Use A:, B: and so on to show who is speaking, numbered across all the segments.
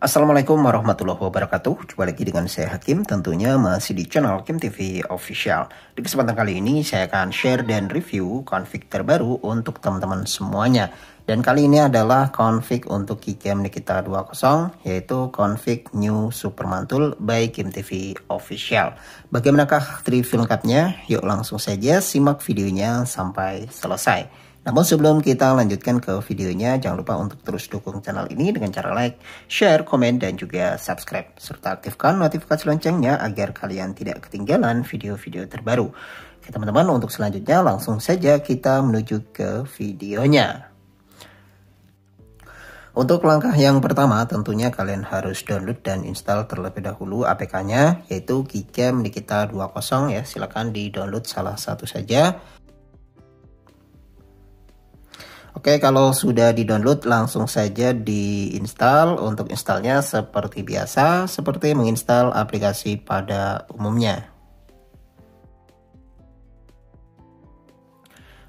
A: Assalamualaikum warahmatullahi wabarakatuh. Jumpa lagi dengan saya Hakim. Tentunya masih di channel Hakim TV Official. Di kesempatan kali ini saya akan share dan review config terbaru untuk teman-teman semuanya. Dan kali ini adalah config untuk Kikem Nikita 20 Yaitu config New Supermantul by Kim TV Official. Bagaimanakah review lengkapnya? Yuk langsung saja simak videonya sampai selesai namun sebelum kita lanjutkan ke videonya, jangan lupa untuk terus dukung channel ini dengan cara like, share, komen, dan juga subscribe. Serta aktifkan notifikasi loncengnya agar kalian tidak ketinggalan video-video terbaru. Oke teman-teman, untuk selanjutnya langsung saja kita menuju ke videonya. Untuk langkah yang pertama tentunya kalian harus download dan install terlebih dahulu APK-nya yaitu Gcam Nikita 20 ya. Silahkan di download salah satu saja Oke, kalau sudah di-download langsung saja di-install. Untuk installnya seperti biasa, seperti menginstal aplikasi pada umumnya.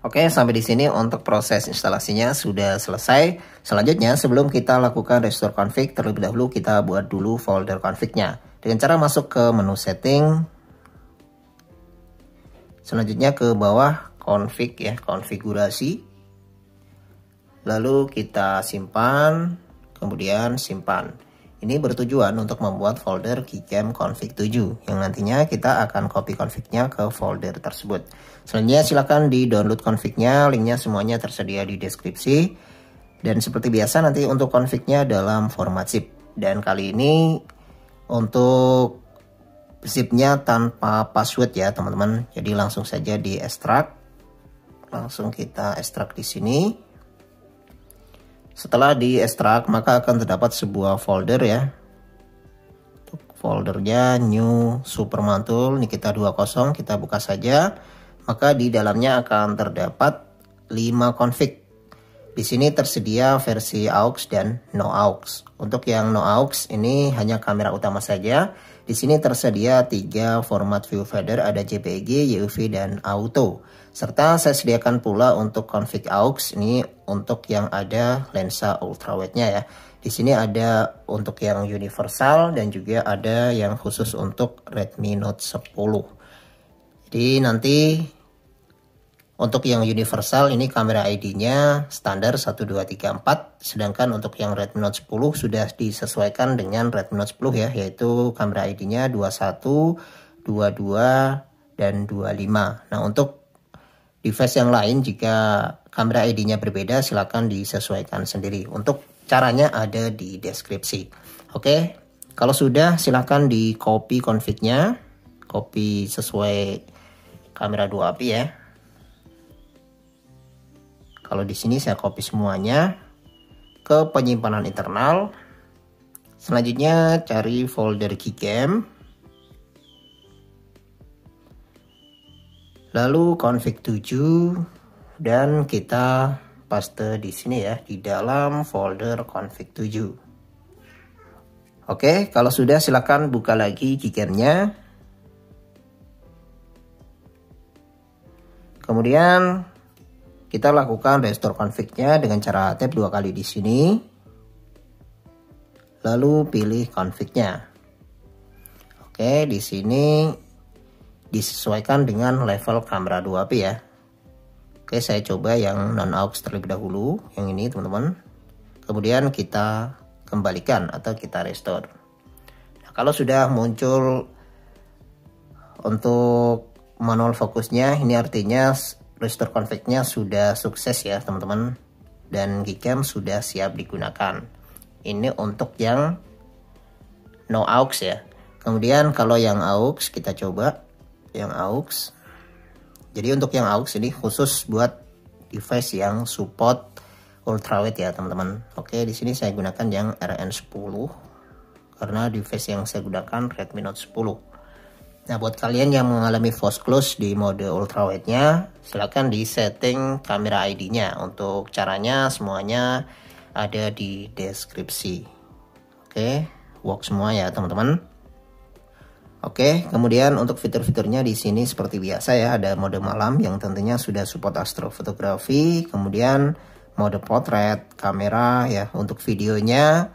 A: Oke, sampai di sini untuk proses instalasinya sudah selesai. Selanjutnya, sebelum kita lakukan restore config, terlebih dahulu kita buat dulu folder config-nya. Dengan cara masuk ke menu setting. Selanjutnya ke bawah config ya, konfigurasi lalu kita simpan kemudian simpan ini bertujuan untuk membuat folder Gcam config 7 yang nantinya kita akan copy confignya ke folder tersebut. Selanjutnya silahkan di download confignya, linknya semuanya tersedia di deskripsi. Dan seperti biasa nanti untuk confignya dalam format zip. Dan kali ini untuk zipnya tanpa password ya teman-teman. Jadi langsung saja di extract. Langsung kita extract di sini. Setelah di ekstrak maka akan terdapat sebuah folder ya. foldernya new supermantul Nikita 20 kita buka saja. Maka di dalamnya akan terdapat 5 config. Di sini tersedia versi AUX dan no AUX. Untuk yang no AUX ini hanya kamera utama saja. Di sini tersedia tiga format viewfinder ada JPG, UV dan auto. Serta saya sediakan pula untuk config AUX ini untuk yang ada lensa ultrawide-nya ya. Di sini ada untuk yang universal dan juga ada yang khusus untuk Redmi Note 10. Jadi nanti untuk yang universal ini kamera ID-nya standar 1234 sedangkan untuk yang Redmi Note 10 sudah disesuaikan dengan Redmi Note 10 ya yaitu kamera ID-nya 21, 22 dan 25. Nah, untuk device yang lain jika kamera ID-nya berbeda silahkan disesuaikan sendiri. Untuk caranya ada di deskripsi. Oke kalau sudah silahkan di copy config-nya. Copy sesuai kamera 2 api ya kalau di sini saya copy semuanya ke penyimpanan internal. Selanjutnya cari folder keycam. Lalu config 7 dan kita paste di sini ya di dalam folder config 7 oke kalau sudah silakan buka lagi keycamnya. Kemudian kita lakukan restore config-nya dengan cara tab dua kali di sini. Lalu pilih config-nya. Oke di sini disesuaikan dengan level kamera 2P ya. Oke saya coba yang non aux terlebih dahulu yang ini teman-teman. Kemudian kita kembalikan atau kita restore. Nah, kalau sudah muncul untuk manual fokusnya ini artinya restore config-nya sudah sukses ya teman-teman. Dan Gcam sudah siap digunakan. Ini untuk yang no aux ya. Kemudian kalau yang aux kita coba yang aux. Jadi untuk yang aux ini khusus buat device yang support ultrawide ya teman-teman. Oke di sini saya gunakan yang RN10 karena device yang saya gunakan Redmi Note 10 nah buat kalian yang mengalami false close di mode ultrawide nya silahkan di setting kamera ID nya untuk caranya semuanya ada di deskripsi. Oke work semua ya teman-teman. Oke, kemudian untuk fitur-fiturnya di sini seperti biasa ya, ada mode malam yang tentunya sudah support astrofotografi, kemudian mode potret, kamera ya untuk videonya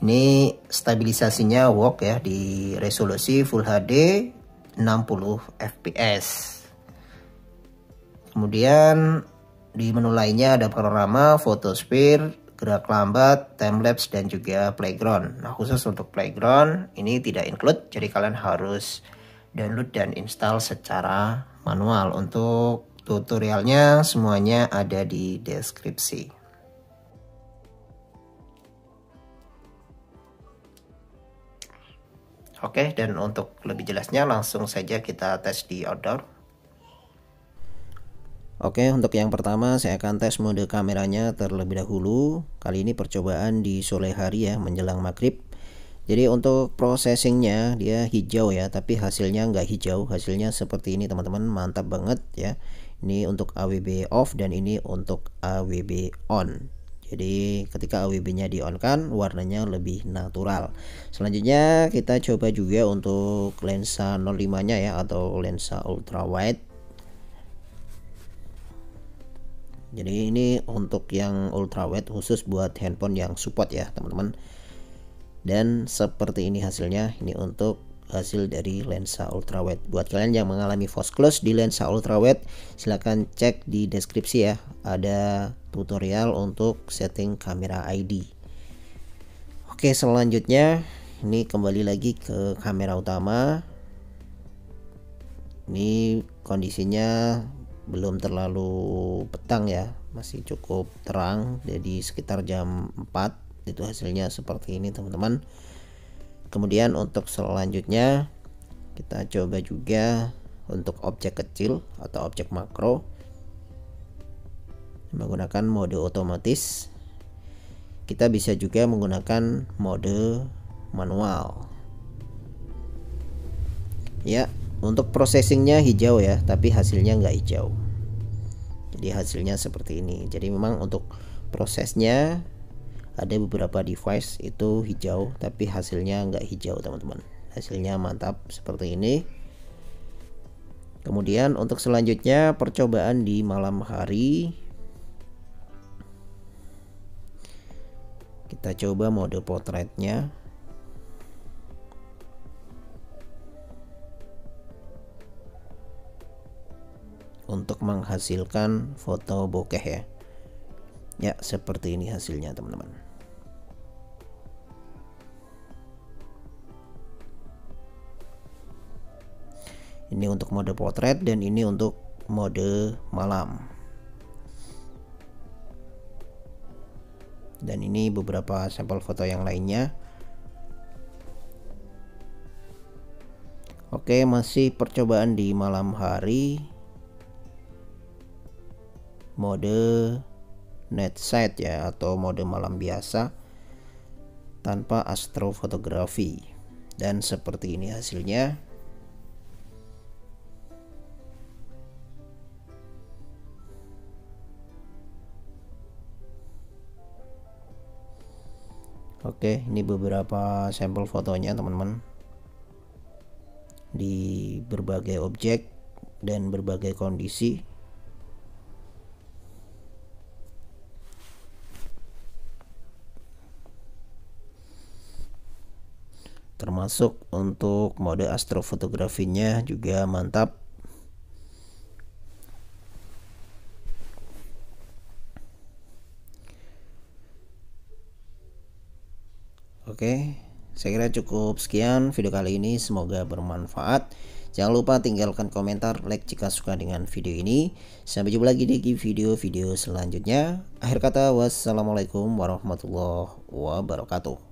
A: ini stabilisasinya work ya di resolusi Full HD 60 fps kemudian di menu lainnya ada panorama, photosphere, gerak lambat, timelapse dan juga playground. Nah, khusus untuk playground ini tidak include, jadi kalian harus download dan install secara manual. Untuk tutorialnya semuanya ada di deskripsi. Oke, dan untuk lebih jelasnya langsung saja kita tes di outdoor.
B: Oke untuk yang pertama saya akan tes mode kameranya terlebih dahulu. Kali ini percobaan di sore hari ya menjelang maghrib. Jadi untuk processingnya dia hijau ya Tapi hasilnya nggak hijau. Hasilnya seperti ini teman-teman. Mantap banget ya. Ini untuk AWB off dan ini untuk AWB on jadi ketika AWB nya di on kan warnanya lebih natural. Selanjutnya kita coba juga untuk lensa 05 nya ya atau lensa ultra wide. Jadi ini untuk yang ultrawide khusus buat handphone yang support ya teman-teman. Dan seperti ini hasilnya ini untuk hasil dari lensa ultrawide. Buat kalian yang mengalami false close di lensa ultrawide silahkan cek di deskripsi ya. Ada tutorial untuk setting kamera ID oke selanjutnya ini kembali lagi ke kamera utama. Ini kondisinya belum terlalu petang ya masih cukup terang jadi sekitar jam 4 itu hasilnya seperti ini teman-teman kemudian untuk selanjutnya kita coba juga untuk objek kecil atau objek makro. Menggunakan mode otomatis. Kita bisa juga menggunakan mode manual. Ya untuk processingnya hijau ya tapi hasilnya nggak hijau. Jadi hasilnya seperti ini. Jadi memang untuk prosesnya ada beberapa device itu hijau tapi hasilnya nggak hijau teman-teman. Hasilnya mantap seperti ini. Kemudian untuk selanjutnya percobaan di malam hari. Kita coba mode potretnya. Untuk menghasilkan foto bokeh ya. Ya seperti ini hasilnya teman-teman ini untuk mode potret dan ini untuk mode malam. Dan ini beberapa sampel foto yang lainnya. Oke masih percobaan di malam hari. Mode net sight ya atau mode malam biasa tanpa astrofotografi. Dan seperti ini hasilnya Oke, ini beberapa sampel fotonya teman-teman. Di berbagai objek dan berbagai kondisi. Termasuk untuk mode astrofotografinya juga mantap Oke, saya kira cukup sekian video kali ini. Semoga bermanfaat. Jangan lupa tinggalkan komentar, like jika suka dengan video ini. Sampai jumpa lagi di video-video selanjutnya. Akhir kata, wassalamualaikum warahmatullahi wabarakatuh.